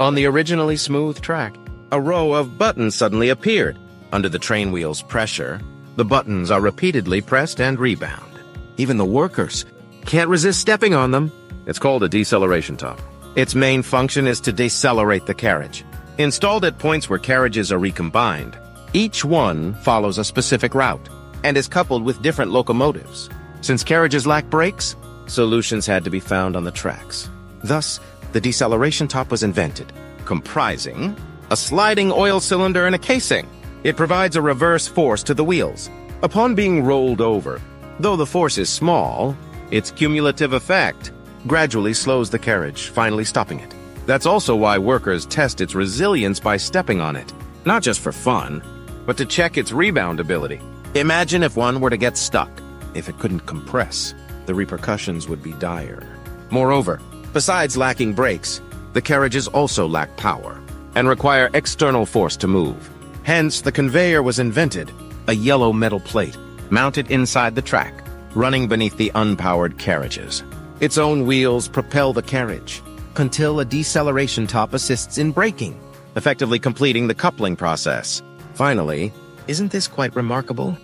On the originally smooth track, a row of buttons suddenly appeared. Under the train wheel's pressure, the buttons are repeatedly pressed and rebound. Even the workers can't resist stepping on them. It's called a deceleration top. Its main function is to decelerate the carriage. Installed at points where carriages are recombined, each one follows a specific route and is coupled with different locomotives. Since carriages lack brakes, solutions had to be found on the tracks. Thus, the deceleration top was invented, comprising a sliding oil cylinder and a casing. It provides a reverse force to the wheels. Upon being rolled over, though the force is small, its cumulative effect gradually slows the carriage, finally stopping it. That's also why workers test its resilience by stepping on it, not just for fun, but to check its rebound ability. Imagine if one were to get stuck. If it couldn't compress, the repercussions would be dire. Moreover, besides lacking brakes, the carriages also lack power and require external force to move. Hence, the conveyor was invented, a yellow metal plate mounted inside the track, running beneath the unpowered carriages. Its own wheels propel the carriage until a deceleration top assists in braking, effectively completing the coupling process. Finally, isn't this quite remarkable?